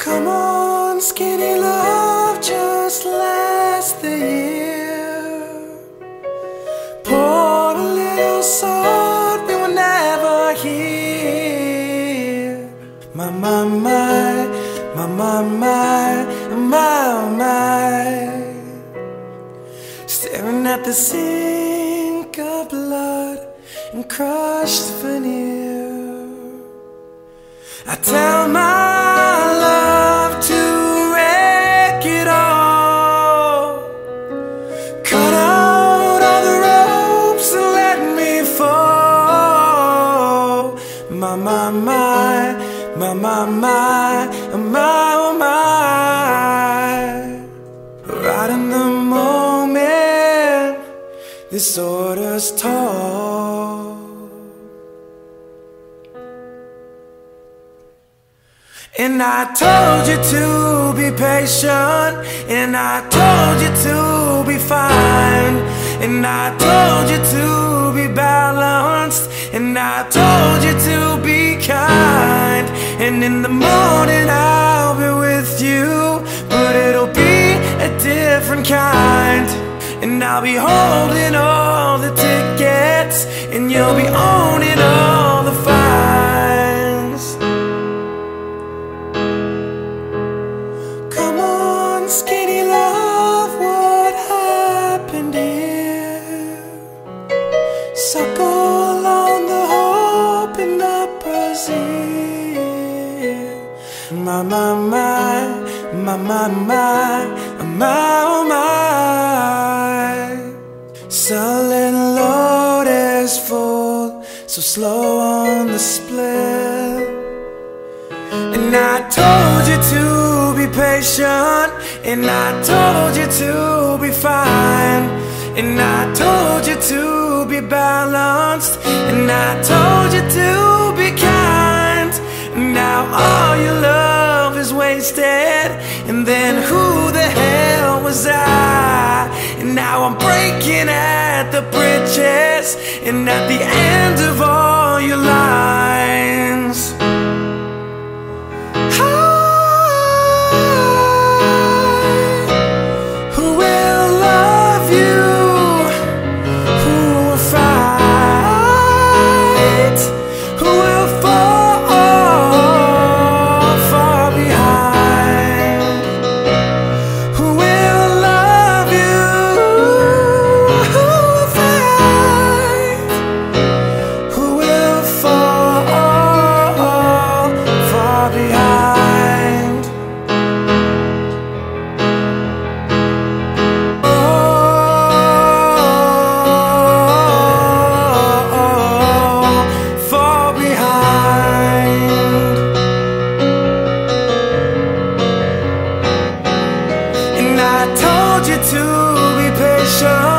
Come on, skinny love, just last the year. Pour a little salt, we were never here. My, my, my, my, my, my, my, my. Staring at the sink of blood and crushed veneer. I tell My, my, my, my, my, my, oh my. Right in the moment, this order's tall. And I told you to be patient, and I told you to be fine, and I told you to be balanced, and I told you to. And in the morning I'll be with you, but it'll be a different kind. And I'll be holding all the tickets, and you'll be owning all the My, my, my, my, my, my, my, oh my. Selling load is full, so slow on the split. And I told you to be patient, and I told you to be fine, and I told you to be balanced, and I told you to And then who the hell was I? And now I'm breaking at the bridges and at the end of all your lines. Who will love you. Who will fight? Who will I told you to be patient.